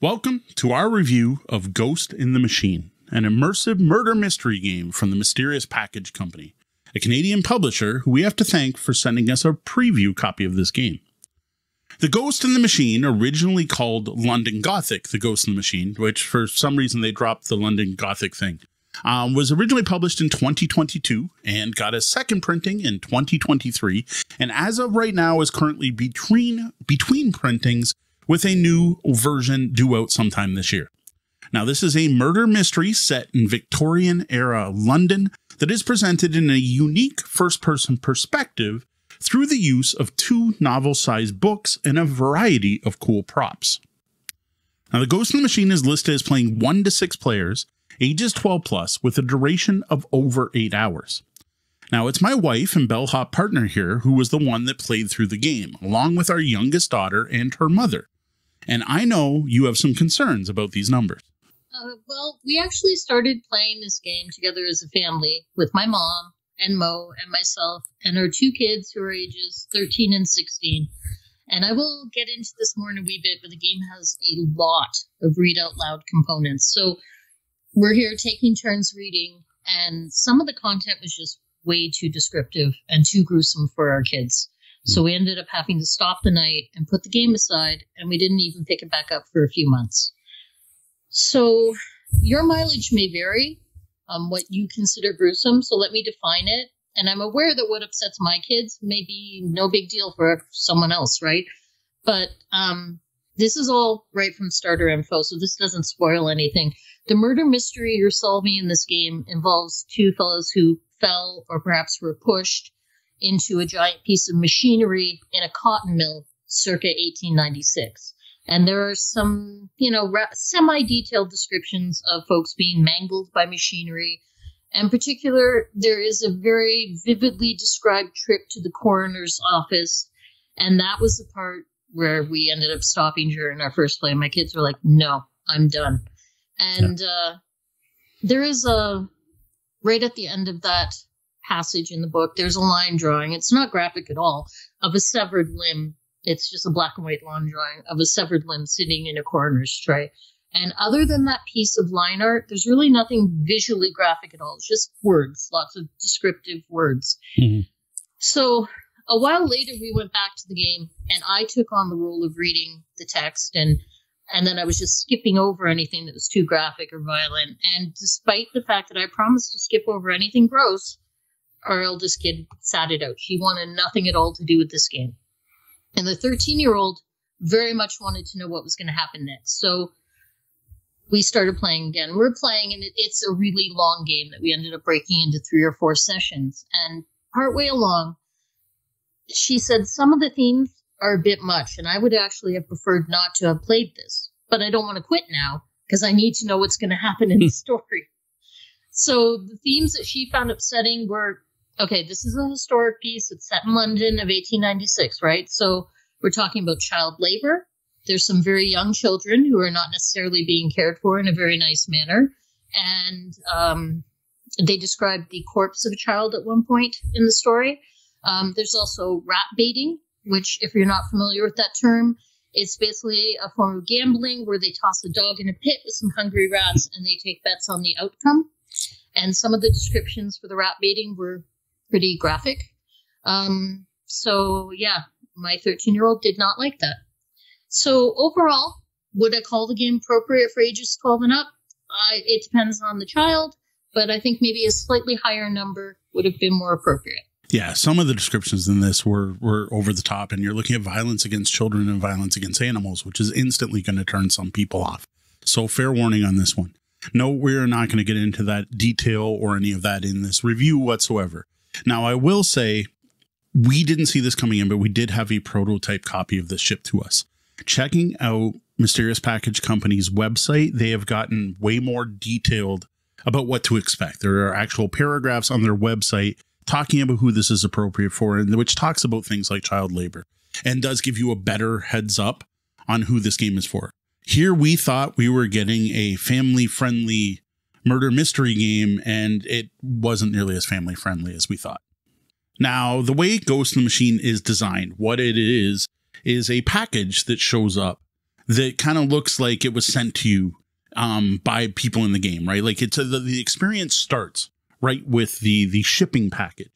Welcome to our review of Ghost in the Machine, an immersive murder mystery game from the Mysterious Package Company, a Canadian publisher who we have to thank for sending us a preview copy of this game. The Ghost in the Machine, originally called London Gothic, The Ghost in the Machine, which for some reason they dropped the London Gothic thing, um, was originally published in 2022 and got a second printing in 2023, and as of right now is currently between between printings with a new version due out sometime this year. Now, this is a murder mystery set in Victorian era London that is presented in a unique first person perspective through the use of two novel sized books and a variety of cool props. Now, The Ghost in the Machine is listed as playing 1 to 6 players, ages 12 plus, with a duration of over 8 hours. Now, it's my wife and bellhop partner here who was the one that played through the game, along with our youngest daughter and her mother. And I know you have some concerns about these numbers. Uh, well, we actually started playing this game together as a family with my mom and Mo and myself and our two kids who are ages 13 and 16. And I will get into this more in a wee bit, but the game has a lot of read out loud components. So we're here taking turns reading, and some of the content was just way too descriptive and too gruesome for our kids. So we ended up having to stop the night and put the game aside, and we didn't even pick it back up for a few months. So your mileage may vary um, what you consider gruesome, so let me define it. And I'm aware that what upsets my kids may be no big deal for someone else, right? But um, this is all right from starter info, so this doesn't spoil anything. The murder mystery you're solving in this game involves two fellows who fell or perhaps were pushed into a giant piece of machinery in a cotton mill circa 1896. And there are some, you know, semi detailed descriptions of folks being mangled by machinery. In particular, there is a very vividly described trip to the coroner's office. And that was the part where we ended up stopping during our first play. My kids were like, no, I'm done. And uh, there is a, right at the end of that passage in the book, there's a line drawing. It's not graphic at all of a severed limb. It's just a black and white line drawing of a severed limb sitting in a coroner's tray. And other than that piece of line art, there's really nothing visually graphic at all. It's just words, lots of descriptive words. Mm-hmm. So a while later, we went back to the game, and I took on the role of reading the text, and and then I was just skipping over anything that was too graphic or violent. And despite the fact that I promised to skip over anything gross, our eldest kid sat it out. She wanted nothing at all to do with this game. And the 13 year old very much wanted to know what was going to happen next. So we started playing again. We're playing, and it's a really long game that we ended up breaking into three or four sessions. And partway along, she said some of the themes are a bit much, and I would actually have preferred not to have played this. But I don't want to quit now because I need to know what's going to happen in the story. So the themes that she found upsetting were okay, this is a historic piece. It's set in London of 1896, right? So we're talking about child labor. There's some very young children who are not necessarily being cared for in a very nice manner. And um, they describe the corpse of a child at one point in the story. Um, there's also rat baiting, which, if you're not familiar with that term, it's basically a form of gambling where they toss a dog in a pit with some hungry rats and they take bets on the outcome. And some of the descriptions for the rat baiting were pretty graphic. Um, so yeah, my 13 year old did not like that. So overall, would I call the game appropriate for ages 12 and up? I, it depends on the child, but I think maybe a slightly higher number would have been more appropriate. Yeah, some of the descriptions in this were were over the top, and you're looking at violence against children and violence against animals, which is instantly going to turn some people off. So, fair warning on this one. No, we're not going to get into that detail or any of that in this review whatsoever. Now, I will say we didn't see this coming in, but we did have a prototype copy of this shipped to us. Checking out Mysterious Package Company's website, they have gotten way more detailed about what to expect. There are actual paragraphs on their website talking about who this is appropriate for, and which talks about things like child labor and does give you a better heads up on who this game is for. Here we thought we were getting a family friendly murder mystery game, and it wasn't nearly as family friendly as we thought. Now, the way Ghost in the Machine is designed, what it is, is a package that shows up that kind of looks like it was sent to you um, by people in the game, right? Like it's a, the, the experience starts right with the the shipping package.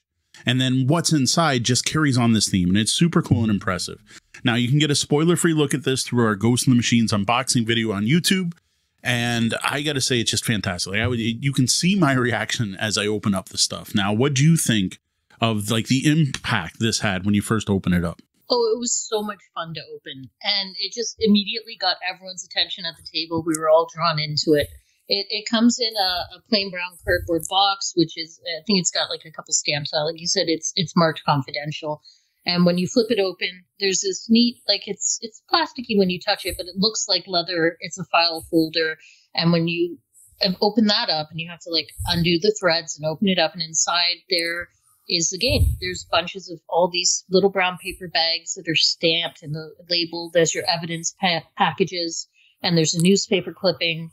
And then what's inside just carries on this theme, and it's super cool and impressive. Now, you can get a spoiler free look at this through our Ghost in the Machines unboxing video on YouTube. And I got to say, it's just fantastic. Like I would, you can see my reaction as I open up the stuff. Now, what do you think of like the impact this had when you first open it up? Oh, it was so much fun to open, and it just immediately got everyone's attention at the table. We were all drawn into it. It, it comes in a, a plain brown cardboard box, which is I think it's got like a couple stamps on. Like you said, it's it's marked confidential. And when you flip it open, there's this neat like it's it's plasticky when you touch it, but it looks like leather. It's a file folder, and when you um, open that up, and you have to like undo the threads and open it up, and inside there is the game. There's bunches of all these little brown paper bags that are stamped and the, labeled as your evidence pa- packages, and there's a newspaper clipping.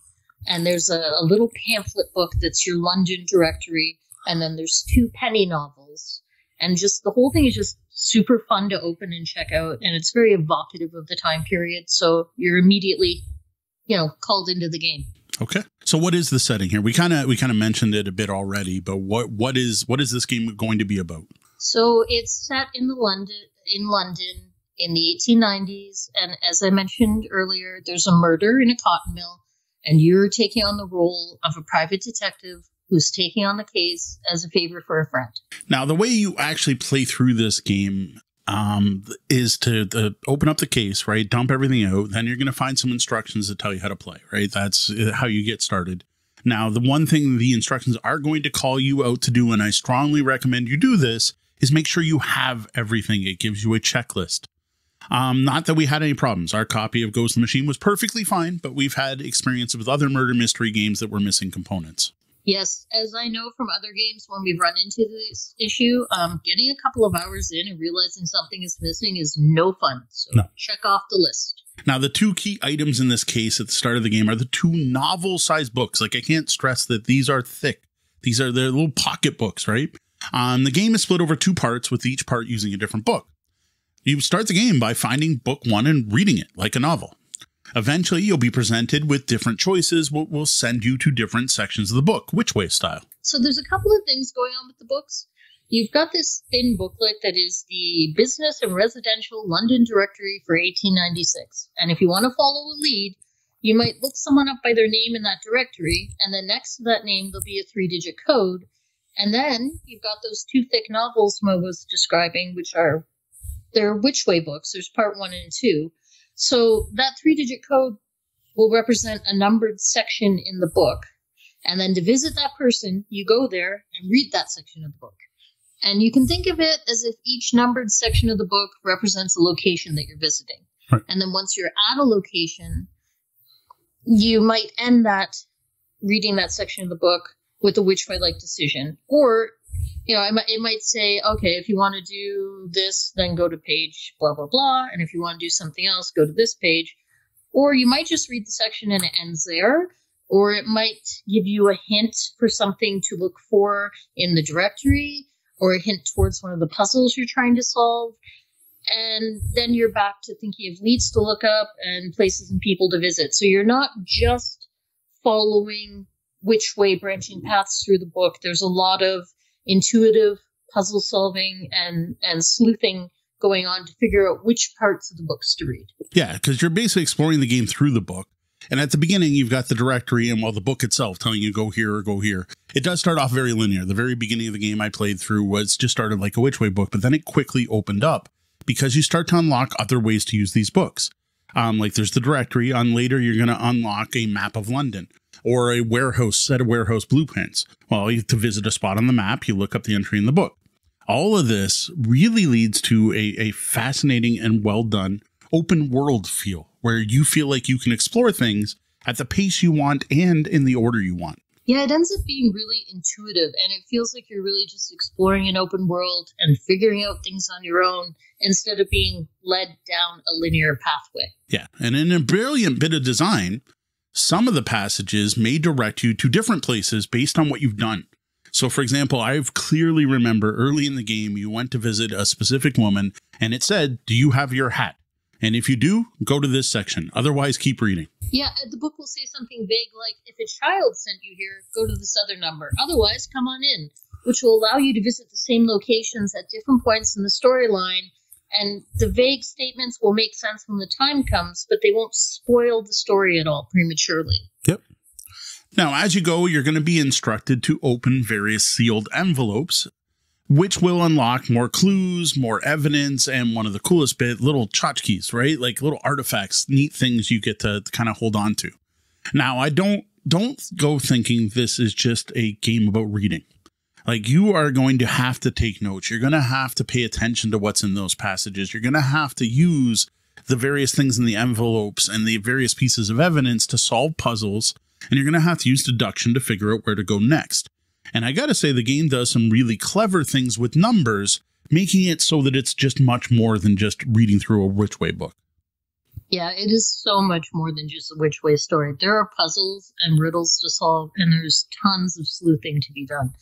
And there's a, a little pamphlet book that's your London directory, and then there's two penny novels, and just the whole thing is just super fun to open and check out, and it's very evocative of the time period. So you're immediately, you know, called into the game. Okay. So what is the setting here? We kind of we kind of mentioned it a bit already, but what what is what is this game going to be about? So it's set in the London in London in the 1890s, and as I mentioned earlier, there's a murder in a cotton mill, and you're taking on the role of a private detective who's taking on the case as a favor for a friend. Now, the way you actually play through this game um, is to, to, open up the case, right? Dump everything out. Then you're going to find some instructions that tell you how to play, right? That's uh, how you get started. Now, the one thing the instructions are going to call you out to do, and I strongly recommend you do this, is make sure you have everything. It gives you a checklist. Um, not that we had any problems. Our copy of Ghost the Machine was perfectly fine, but we've had experience with other murder mystery games that were missing components. Yes, as I know from other games when we've run into this issue, um, getting a couple of hours in and realizing something is missing is no fun. So no. check off the list. Now, the two key items in this case at the start of the game are the two novel sized books. Like, I can't stress that these are thick. These are their little pocket books, right? Um, the game is split over two parts, with each part using a different book. You start the game by finding book one and reading it like a novel. Eventually, you'll be presented with different choices, what will send you to different sections of the book, which way style. So, there's a couple of things going on with the books. You've got this thin booklet that is the Business and Residential London Directory for 1896. And if you want to follow a lead, you might look someone up by their name in that directory, and then next to that name, there'll be a three digit code. And then you've got those two thick novels Mo was describing, which are they're which way books. There's part one and two. So that three digit code will represent a numbered section in the book. And then to visit that person, you go there and read that section of the book. And you can think of it as if each numbered section of the book represents a location that you're visiting. Right. And then once you're at a location, you might end that reading that section of the book with a which way like decision. Or you know, it might, say, okay, if you want to do this, then go to page blah, blah, blah. And if you want to do something else, go to this page. Or you might just read the section and it ends there. Or it might give you a hint for something to look for in the directory or a hint towards one of the puzzles you're trying to solve. And then you're back to thinking of leads to look up and places and people to visit. So you're not just following which way branching paths through the book. There's a lot of intuitive puzzle solving and and sleuthing going on to figure out which parts of the books to read. Yeah, because you're basically exploring the game through the book. And at the beginning, you've got the directory and well, the book itself telling you go here or go here. It does start off very linear. The very beginning of the game I played through was just started like a which way book, but then it quickly opened up because you start to unlock other ways to use these books. Um, like there's the directory. On later, you're going to unlock a map of London or a warehouse set of warehouse blueprints. Well, to visit a spot on the map, you look up the entry in the book. All of this really leads to a, a fascinating and well done open world feel where you feel like you can explore things at the pace you want and in the order you want. Yeah, it ends up being really intuitive and it feels like you're really just exploring an open world and figuring out things on your own instead of being led down a linear pathway. Yeah, and in a brilliant bit of design, some of the passages may direct you to different places based on what you've done. So, for example, I clearly remember early in the game, you went to visit a specific woman and it said, Do you have your hat? And if you do, go to this section. Otherwise, keep reading. Yeah, the book will say something vague like, if a child sent you here, go to this other number. Otherwise, come on in, which will allow you to visit the same locations at different points in the storyline. And the vague statements will make sense when the time comes, but they won't spoil the story at all prematurely. Yep. Now, as you go, you're going to be instructed to open various sealed envelopes which will unlock more clues, more evidence, and one of the coolest bit, little tchotchkes, right? Like little artifacts, neat things you get to, to kind of hold on to. Now, I don't don't go thinking this is just a game about reading. Like you are going to have to take notes. You're going to have to pay attention to what's in those passages. You're going to have to use the various things in the envelopes and the various pieces of evidence to solve puzzles. And you're going to have to use deduction to figure out where to go next. And I gotta say, the game does some really clever things with numbers, making it so that it's just much more than just reading through a Which Way book. Yeah, it is so much more than just a Which Way story. There are puzzles and riddles to solve, and there's tons of sleuthing to be done.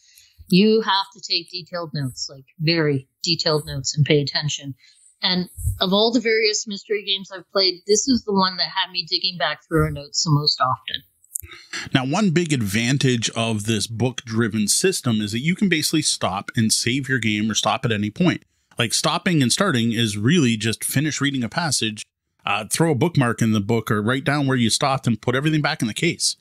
You have to take detailed notes, like very detailed notes, and pay attention. And of all the various mystery games I've played, this is the one that had me digging back through our notes the most often. Now, one big advantage of this book driven system is that you can basically stop and save your game or stop at any point. Like stopping and starting is really just finish reading a passage, uh, throw a bookmark in the book, or write down where you stopped and put everything back in the case.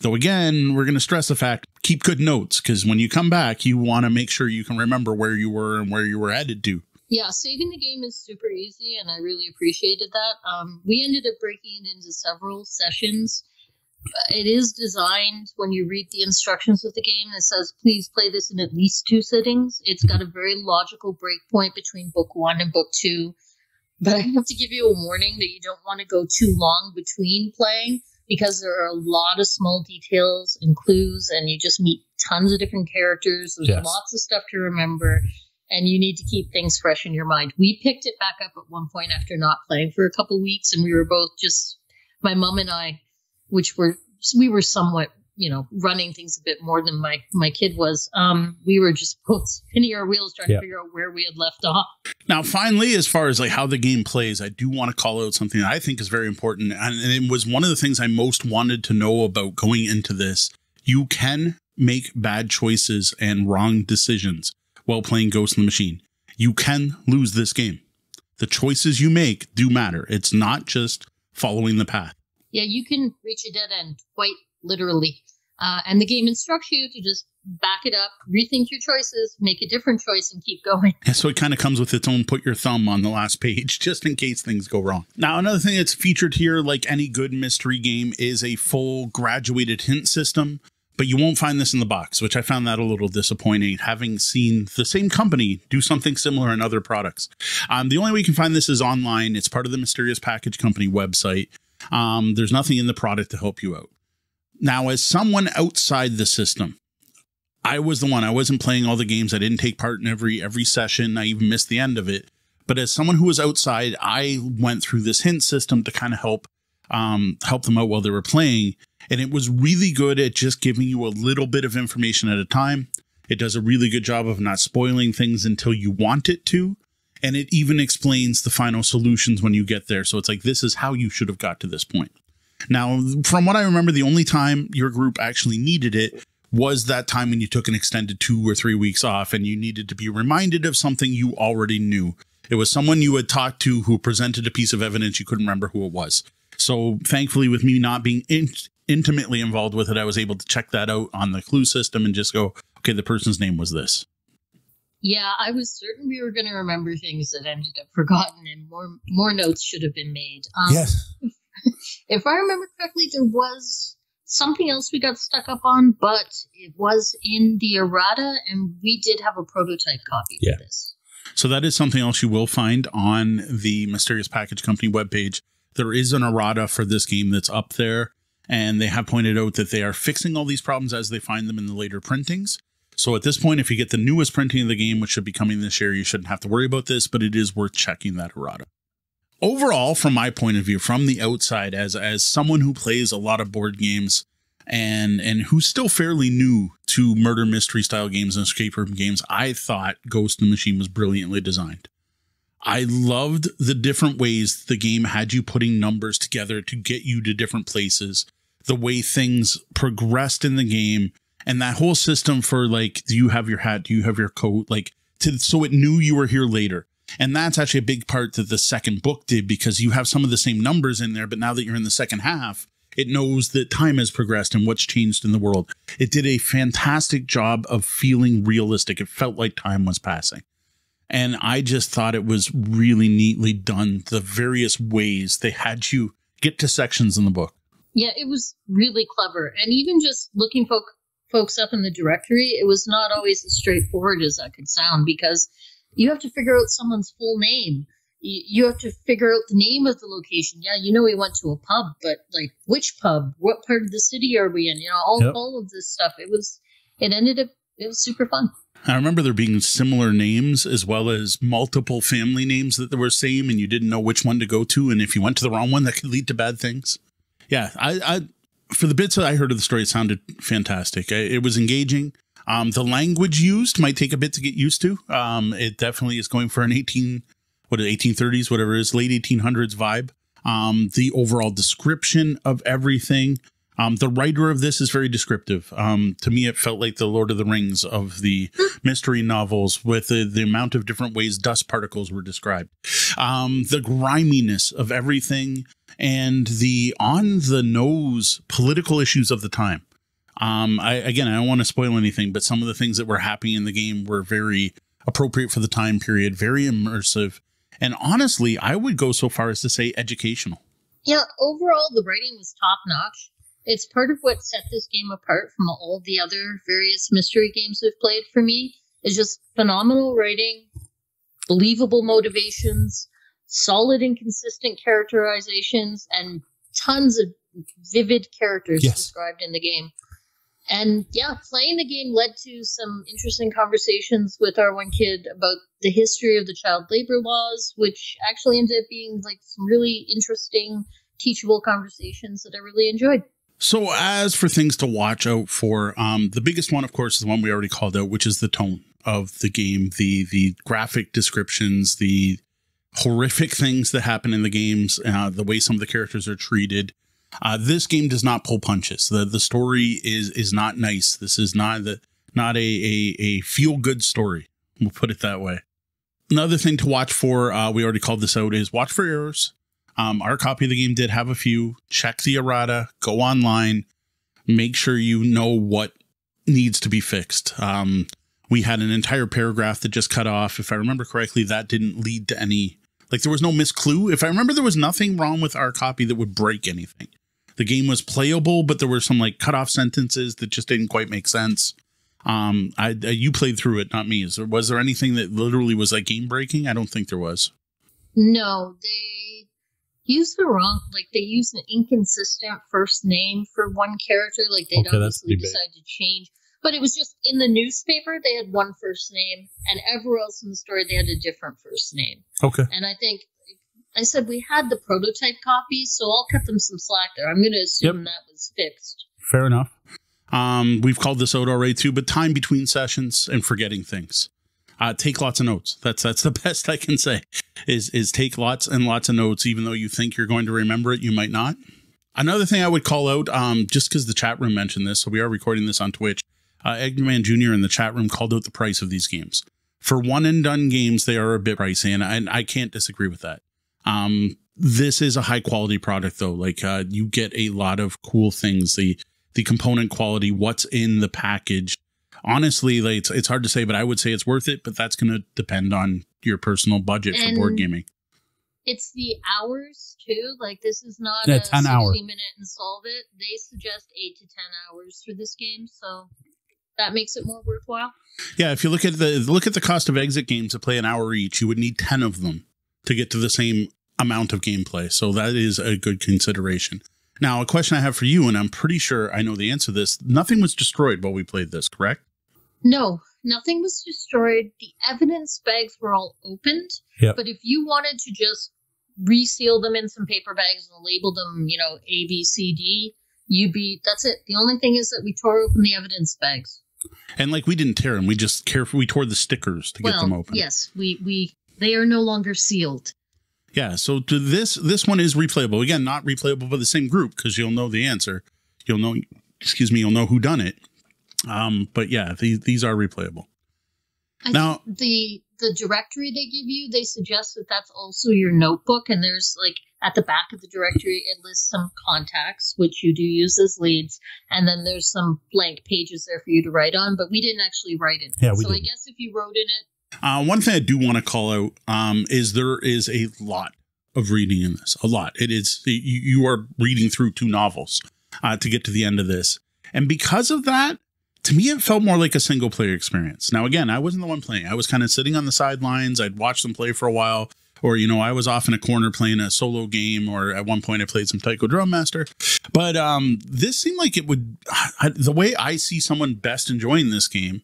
Though, again, we're going to stress the fact keep good notes because when you come back, you want to make sure you can remember where you were and where you were headed to. Yeah, saving the game is super easy, and I really appreciated that. Um, we ended up breaking it into several sessions it is designed when you read the instructions of the game it says please play this in at least two sittings it's got a very logical breakpoint between book one and book two but i have to give you a warning that you don't want to go too long between playing because there are a lot of small details and clues and you just meet tons of different characters there's yes. lots of stuff to remember and you need to keep things fresh in your mind we picked it back up at one point after not playing for a couple weeks and we were both just my mom and i which were we were somewhat you know running things a bit more than my my kid was. Um we were just both spinning our wheels trying yeah. to figure out where we had left off. Now finally as far as like how the game plays i do want to call out something that i think is very important and it was one of the things i most wanted to know about going into this. You can make bad choices and wrong decisions while playing ghost in the machine. You can lose this game. The choices you make do matter. It's not just following the path. Yeah, you can reach a dead end quite literally. Uh, and the game instructs you to just back it up, rethink your choices, make a different choice, and keep going. Yeah, so it kind of comes with its own put your thumb on the last page, just in case things go wrong. Now, another thing that's featured here, like any good mystery game, is a full graduated hint system. But you won't find this in the box, which I found that a little disappointing, having seen the same company do something similar in other products. Um, the only way you can find this is online. It's part of the Mysterious Package Company website. Um, there's nothing in the product to help you out. Now, as someone outside the system, I was the one. I wasn't playing all the games. I didn't take part in every every session. I even missed the end of it. But as someone who was outside, I went through this hint system to kind of help um, help them out while they were playing, and it was really good at just giving you a little bit of information at a time. It does a really good job of not spoiling things until you want it to, and it even explains the final solutions when you get there. So it's like, this is how you should have got to this point. Now, from what I remember, the only time your group actually needed it was that time when you took an extended two or three weeks off and you needed to be reminded of something you already knew. It was someone you had talked to who presented a piece of evidence you couldn't remember who it was. So, thankfully, with me not being in- intimately involved with it, I was able to check that out on the clue system and just go, okay, the person's name was this. Yeah, I was certain we were going to remember things that ended up forgotten, and more more notes should have been made. Um, yes. if I remember correctly, there was something else we got stuck up on, but it was in the errata, and we did have a prototype copy yeah. of this. So that is something else you will find on the Mysterious Package Company webpage. There is an errata for this game that's up there, and they have pointed out that they are fixing all these problems as they find them in the later printings. So at this point, if you get the newest printing of the game, which should be coming this year, you shouldn't have to worry about this, but it is worth checking that errata. Overall, from my point of view, from the outside, as as someone who plays a lot of board games and and who's still fairly new to murder mystery style games and escape room games, I thought Ghost in the Machine was brilliantly designed. I loved the different ways the game had you putting numbers together to get you to different places, the way things progressed in the game, and that whole system for like, do you have your hat? Do you have your coat? Like, to, so it knew you were here later. And that's actually a big part that the second book did because you have some of the same numbers in there, but now that you're in the second half, it knows that time has progressed and what's changed in the world. It did a fantastic job of feeling realistic. It felt like time was passing. And I just thought it was really neatly done. The various ways they had you get to sections in the book. Yeah, it was really clever. And even just looking folk, folks up in the directory, it was not always as straightforward as that could sound because you have to figure out someone's full name you have to figure out the name of the location. Yeah, you know we went to a pub, but like which pub? What part of the city are we in? You know, all yep. all of this stuff. It was it ended up it was super fun. I remember there being similar names as well as multiple family names that were same, and you didn't know which one to go to, and if you went to the wrong one, that could lead to bad things. Yeah, I, I for the bits that I heard of the story, it sounded fantastic. It was engaging. Um, the language used might take a bit to get used to. Um, it definitely is going for an 18 what 1830s, whatever it is, late 1800s vibe. Um, the overall description of everything. Um, the writer of this is very descriptive. Um, to me, it felt like the Lord of the Rings of the mystery novels with the, the amount of different ways dust particles were described. Um, the griminess of everything and the on the nose political issues of the time. Um, I, again, I don't want to spoil anything, but some of the things that were happening in the game were very appropriate for the time period, very immersive, and honestly, I would go so far as to say educational. Yeah, overall, the writing was top notch. It's part of what set this game apart from all the other various mystery games we've played for me. Is just phenomenal writing, believable motivations, solid and consistent characterizations, and tons of vivid characters yes. described in the game and yeah, playing the game led to some interesting conversations with our one kid about the history of the child labor laws, which actually ended up being like some really interesting, teachable conversations that I really enjoyed. So, as for things to watch out for, um, the biggest one, of course, is the one we already called out, which is the tone of the game, the the graphic descriptions, the horrific things that happen in the games, uh, the way some of the characters are treated. Uh, this game does not pull punches. The the story is is not nice. This is not the not a a, a feel good story. We'll put it that way. Another thing to watch for, uh, we already called this out, is watch for errors. Um, our copy of the game did have a few. Check the errata. Go online. Make sure you know what needs to be fixed. Um, we had an entire paragraph that just cut off. If I remember correctly, that didn't lead to any like there was no misclue. If I remember, there was nothing wrong with our copy that would break anything. The game was playable, but there were some like cut off sentences that just didn't quite make sense. Um, I, I you played through it, not me. Is there, was there anything that literally was like game breaking? I don't think there was. No, they used the wrong, like they used an inconsistent first name for one character. Like they'd okay, obviously decided to change, but it was just in the newspaper they had one first name, and everywhere else in the story they had a different first name. Okay, and I think I said we had the prototype copy, so I'll cut them some slack there. I'm going to assume yep. that was fixed. Fair enough. Um, we've called this out already too, but time between sessions and forgetting things. Uh, take lots of notes. That's that's the best I can say. Is is take lots and lots of notes, even though you think you're going to remember it, you might not. Another thing I would call out, um, just because the chat room mentioned this, so we are recording this on Twitch. Uh, Eggman Jr. in the chat room called out the price of these games. For one and done games, they are a bit pricey, and I, I can't disagree with that. Um, this is a high quality product though. Like uh, you get a lot of cool things. The the component quality, what's in the package. Honestly, like it's, it's hard to say, but I would say it's worth it. But that's going to depend on your personal budget and for board gaming. It's the hours too. Like this is not yeah, a 10 hour. minute and solve it. They suggest eight to ten hours for this game, so that makes it more worthwhile. Yeah, if you look at the look at the cost of exit games to play an hour each, you would need ten of them to get to the same amount of gameplay. So that is a good consideration. Now, a question I have for you, and I'm pretty sure I know the answer to this nothing was destroyed while we played this, correct? No, nothing was destroyed. The evidence bags were all opened. Yep. But if you wanted to just reseal them in some paper bags and label them, you know, A, B, C, D, you'd be that's it. The only thing is that we tore open the evidence bags. And like we didn't tear them, we just carefully we tore the stickers to well, get them open. Yes, we we They are no longer sealed. Yeah, so to this this one is replayable. Again, not replayable by the same group because you'll know the answer. You'll know, excuse me, you'll know who done it. Um, but yeah, these these are replayable. I Now- the the directory they give you, they suggest that that's also your notebook, and there's like at the back of the directory it lists some contacts which you do use as leads, and then there's some blank pages there for you to write on. But we didn't actually write it. Yeah, we so I didn't. guess if you wrote in it, Uh, one thing I do want to call out um, is there is a lot of reading in this. A lot. It is you, you are reading through two novels uh, to get to the end of this, and because of that, to me it felt more like a single player experience. Now, again, I wasn't the one playing. I was kind of sitting on the sidelines. I'd watch them play for a while, or you know, I was off in a corner playing a solo game, or at one point I played some Taiko Drum Master. But um, this seemed like it would. The way I see someone best enjoying this game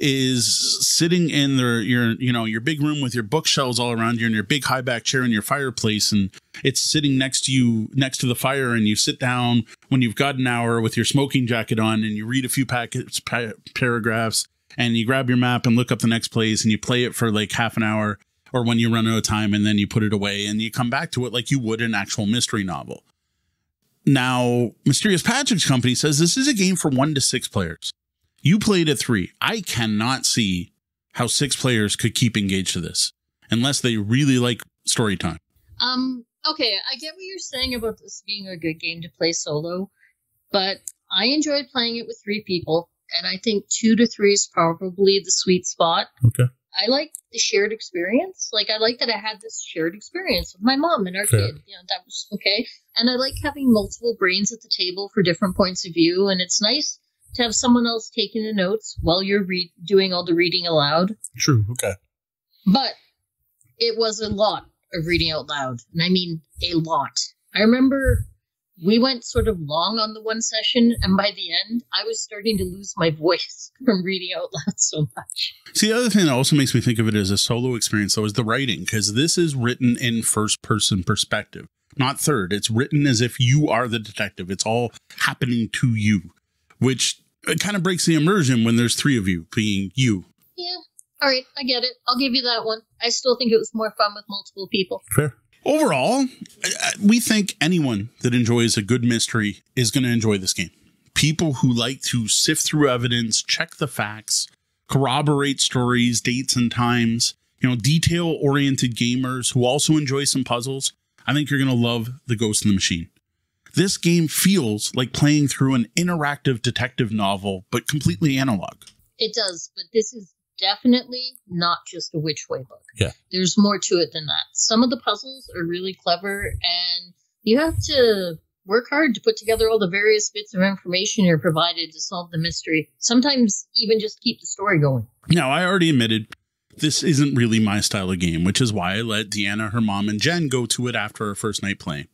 is sitting in their your you know your big room with your bookshelves all around you and your big high back chair and your fireplace and it's sitting next to you next to the fire and you sit down when you've got an hour with your smoking jacket on and you read a few packets pa- paragraphs and you grab your map and look up the next place and you play it for like half an hour or when you run out of time and then you put it away and you come back to it like you would an actual mystery novel. Now Mysterious Package Company says this is a game for one to six players you played at three. I cannot see how six players could keep engaged to this unless they really like story time. um, okay, I get what you're saying about this being a good game to play solo, but I enjoyed playing it with three people, and I think two to three is probably the sweet spot. Okay. I like the shared experience. Like I like that I had this shared experience with my mom and our Fair. kid. You know, that was okay. And I like having multiple brains at the table for different points of view. And it's nice to have someone else taking the notes while you're re- doing all the reading aloud. True. Okay. But it was a lot of reading out loud. And I mean a lot. I remember we went sort of long on the one session, and by the end, I was starting to lose my voice from reading out loud so much. See, the other thing that also makes me think of it as a solo experience, though, is the writing, because this is written in first person perspective, not third. It's written as if you are the detective. It's all happening to you, which it kind of breaks the immersion when there's three of you being you. Yeah. All right, I get it. I'll give you that one. I still think it was more fun with multiple people. Fair. Overall, uh, we think anyone that enjoys a good mystery is going to enjoy this game. People who like to sift through evidence, check the facts, corroborate stories, dates, and times, you know, detail oriented gamers who also enjoy some puzzles, I think you're going to love The Ghost in the Machine. This game feels like playing through an interactive detective novel, but completely analog. It does, but this is definitely not just a which Way book. Yeah. There's more to it than that. Some of the puzzles are really clever, and you have to work hard to put together all the various bits of information you're provided to solve the mystery. Sometimes even just keep the story going. Now, I already admitted this isn't really my style of game, which is why I let Deanna, her mom, and Jen go to it after our first night playing.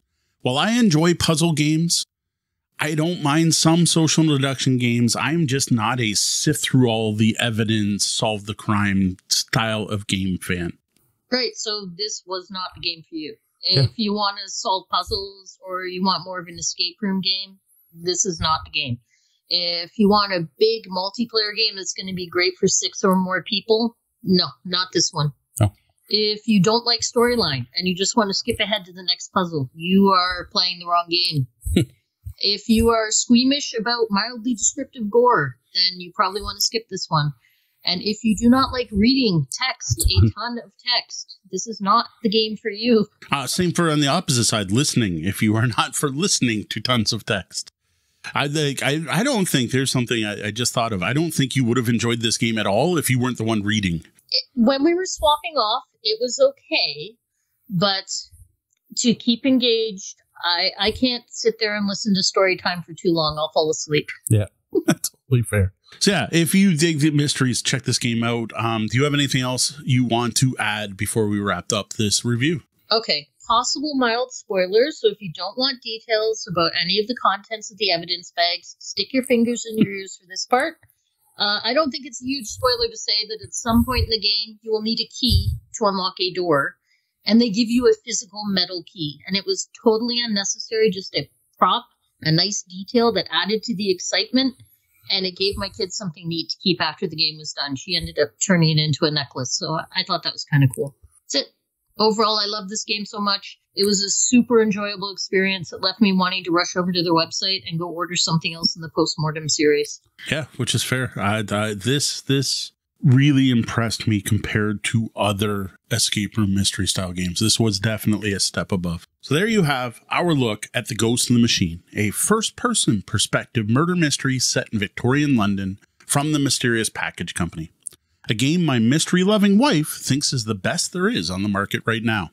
While I enjoy puzzle games, I don't mind some social deduction games. I'm just not a sift through all the evidence, solve the crime style of game fan. Right, so this was not the game for you. Yeah. If you want to solve puzzles or you want more of an escape room game, this is not the game. If you want a big multiplayer game that's going to be great for six or more people, no, not this one. If you don't like storyline and you just want to skip ahead to the next puzzle, you are playing the wrong game. if you are squeamish about mildly descriptive gore, then you probably want to skip this one. And if you do not like reading text, a ton of text, this is not the game for you. Uh, same for on the opposite side, listening. If you are not for listening to tons of text, I think I, I don't think there's something I, I just thought of. I don't think you would have enjoyed this game at all if you weren't the one reading. It, when we were swapping off, it was okay, but to keep engaged, I, I can't sit there and listen to story time for too long. I'll fall asleep. Yeah, that's totally fair. So yeah, if you dig the mysteries, check this game out. Um, do you have anything else you want to add before we wrapped up this review? Okay, possible mild spoilers. So if you don't want details about any of the contents of the evidence bags, stick your fingers in your ears for this part. Uh, I don't think it's a huge spoiler to say that at some point in the game you will need a key to unlock a door, and they give you a physical metal key, and it was totally unnecessary, just a prop, a nice detail that added to the excitement, and it gave my kids something neat to keep after the game was done. She ended up turning it into a necklace, so I thought that was kind of cool. That's it. Overall, I love this game so much. It was a super enjoyable experience that left me wanting to rush over to their website and go order something else in the postmortem series. Yeah, which is fair. I, I, this this really impressed me compared to other escape room mystery style games. This was definitely a step above. So there you have our look at The Ghost in the Machine, a first person perspective murder mystery set in Victorian London from the Mysterious Package Company. A game my mystery loving wife thinks is the best there is on the market right now.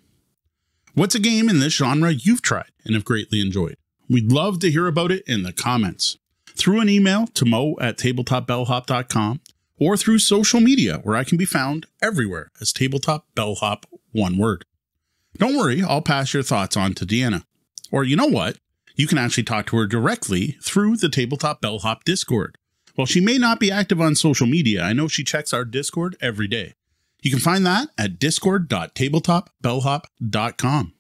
What's a game in this genre you've tried and have greatly enjoyed? We'd love to hear about it in the comments. Through an email to mo at tabletopbellhop.com or through social media where I can be found everywhere as Tabletop Bellhop, one word. Don't worry, I'll pass your thoughts on to Deanna. Or you know what? You can actually talk to her directly through the Tabletop Bellhop Discord. While she may not be active on social media, I know she checks our Discord every day. You can find that at discord.tabletopbellhop.com.